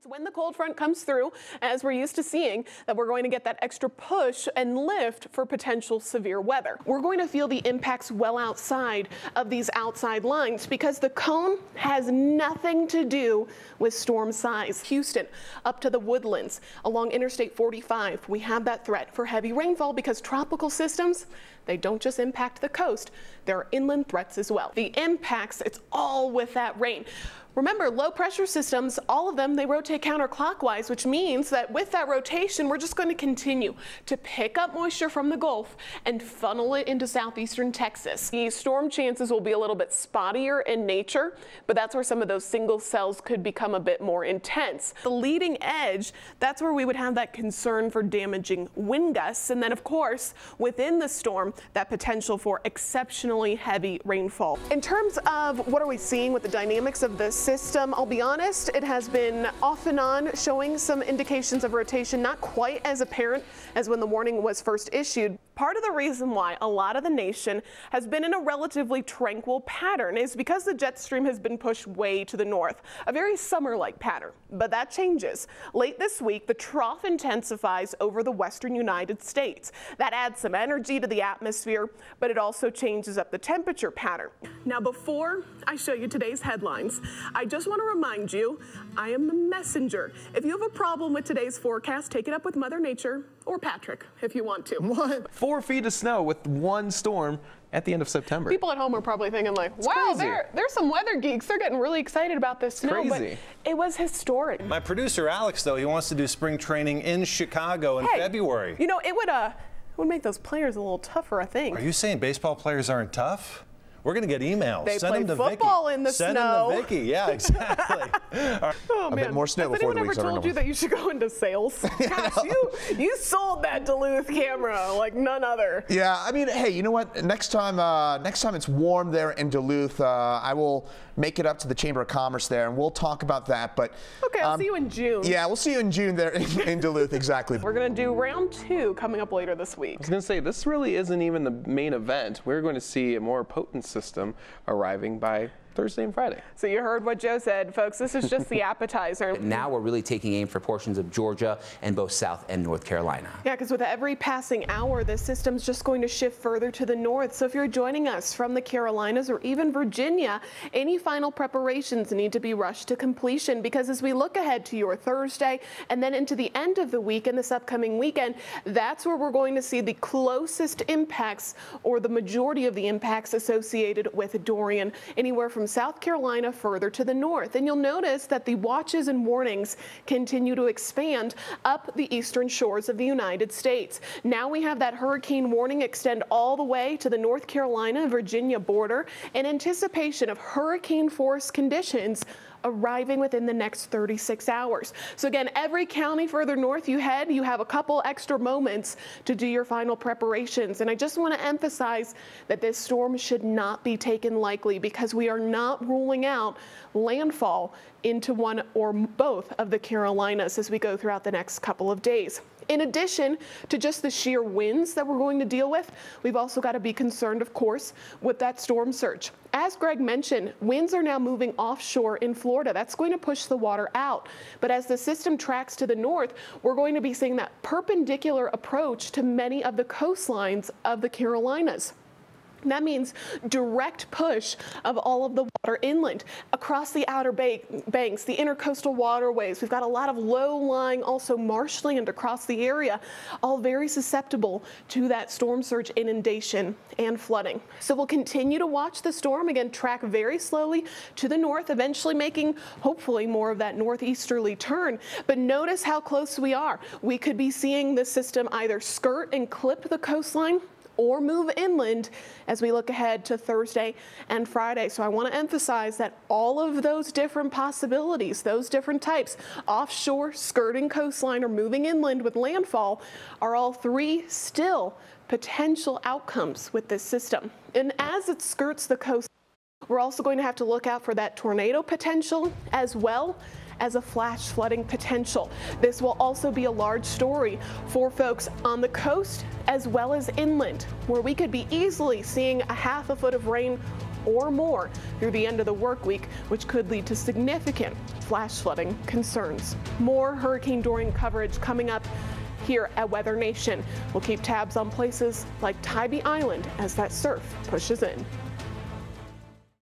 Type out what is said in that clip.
It's when the cold front comes through, as we're used to seeing, that we're going to get that extra push and lift for potential severe weather. We're going to feel the impacts well outside of these outside lines because the cone has nothing to do with storm size. Houston, up to the woodlands, along Interstate 45, we have that threat for heavy rainfall because tropical systems, they don't just impact the coast, there are inland threats as well. The impacts, it's all with that rain. Remember, low pressure systems, all of them, they rotate counterclockwise, which means that with that rotation, we're just going to continue to pick up moisture from the Gulf and funnel it into southeastern Texas. The storm chances will be a little bit spottier in nature, but that's where some of those single cells could become a bit more intense. The leading edge, that's where we would have that concern for damaging wind gusts. And then, of course, within the storm, that potential for exceptionally heavy rainfall. In terms of what are we seeing with the dynamics of this system, I'll be honest, it has been off and on showing some indications of rotation, not quite as apparent as when the warning was first issued. Part of the reason why a lot of the nation has been in a relatively tranquil pattern is because the jet stream has been pushed way to the north, a very summer-like pattern. But that changes. Late this week, the trough intensifies over the western United States. That adds some energy to the atmosphere, but it also changes up the temperature pattern. Now, before I show you today's headlines, I just want to remind you, I am the messenger. If you have a problem with today's forecast, take it up with Mother Nature or Patrick if you want to. What? Four feet of snow with one storm at the end of September. People at home are probably thinking like, It's wow, there, there's some weather geeks. They're getting really excited about this snow. crazy. But it was historic. My producer Alex, though, he wants to do spring training in Chicago in Hey, February. You know, it would uh, it would make those players a little tougher, I think. Are you saying baseball players aren't tough? We're going to get emails. They Send play them to football Viki. in the Send snow. them to Viki. Yeah, exactly. Oh, A bit man. more snow Has before anyone the ever week's are told you that you should go into sales? Gosh, you you sold that Duluth camera like none other. Yeah, I mean, hey, you know what? Next time, uh, next time it's warm there in Duluth, uh, I will make it up to the Chamber of Commerce there, and we'll talk about that. But Okay, I'll um, see you in June. Yeah, we'll see you in June there in, in Duluth, exactly. We're gonna do round two coming up later this week. I was going to say, this really isn't even the main event. We're going to see a more potent system arriving by Thursday and Friday. So you heard what Joe said, folks. This is just the appetizer. Now we're really taking aim for portions of Georgia and both South and North Carolina. Yeah, because with every passing hour, the system's just going to shift further to the north. So if you're joining us from the Carolinas or even Virginia, any final preparations need to be rushed to completion because as we look ahead to your Thursday and then into the end of the week and this upcoming weekend, that's where we're going to see the closest impacts or the majority of the impacts associated with Dorian, anywhere from South Carolina further to the north. And you'll notice that the watches and warnings continue to expand up the eastern shores of the United States. Now we have that hurricane warning extend all the way to the North Carolina Virginia border in anticipation of hurricane force conditions arriving within the next 36 hours. So again, every county further north you head, you have a couple extra moments to do your final preparations. And I just want to emphasize that this storm should not be taken lightly because we are not ruling out landfall into one or both of the Carolinas as we go throughout the next couple of days. In addition to just the sheer winds that we're going to deal with, we've also got to be concerned, of course, with that storm surge. As Greg mentioned, winds are now moving offshore in Florida. That's going to push the water out. But as the system tracks to the north, we're going to be seeing that perpendicular approach to many of the coastlines of the Carolinas. That means direct push of all of the water inland across the outer ba- banks, the intercoastal waterways. We've got a lot of low lying, also marshland across the area, all very susceptible to that storm surge inundation and flooding. So we'll continue to watch the storm again, track very slowly to the north, eventually making hopefully more of that northeasterly turn. But notice how close we are. We could be seeing this system either skirt and clip the coastline or move inland as we look ahead to Thursday and Friday. So I want to emphasize that all of those different possibilities, those different types, offshore, skirting coastline, or moving inland with landfall, are all three still potential outcomes with this system. And as it skirts the coast, we're also going to have to look out for that tornado potential as well as a flash flooding potential. This will also be a large story for folks on the coast as well as inland, where we could be easily seeing a half a foot of rain or more through the end of the work week, which could lead to significant flash flooding concerns. More Hurricane Dorian coverage coming up here at Weather Nation. We'll keep tabs on places like Tybee Island as that surf pushes in.